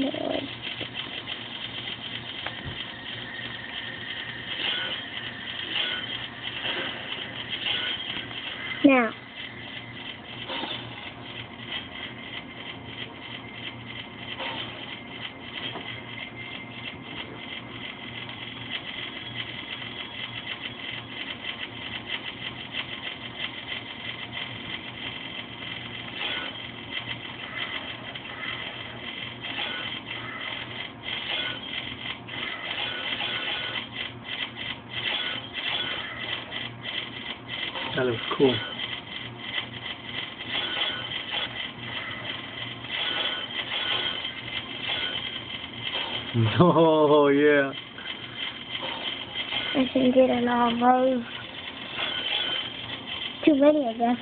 Lord. Now. That looks cool. Oh yeah. I can get an all those. Too many of them.